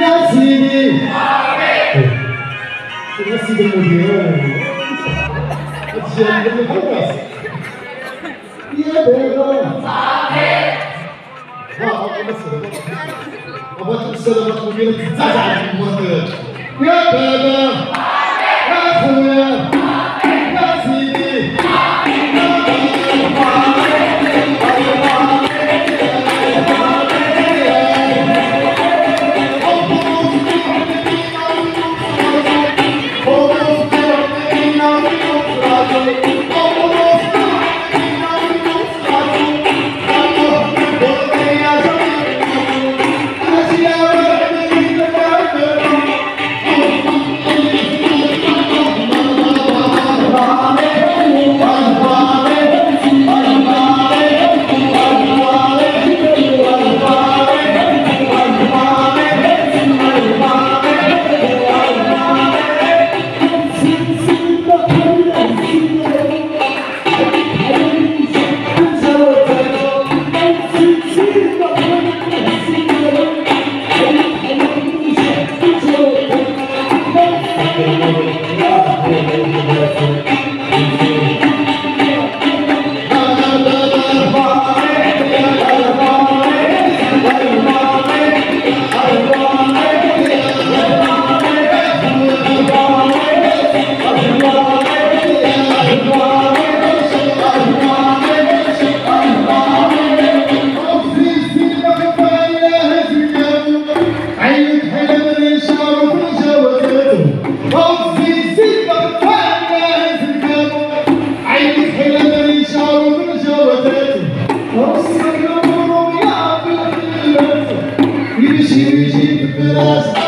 야시니 내가 지금 못해요 진짜 이런 거 몰랐어 예배가 와 알았어 아빠 좀 쓰다 봐 보기는 진짜 잘하는 것 같아 예배가 야시니 야시니 Oh, Cheio de esperança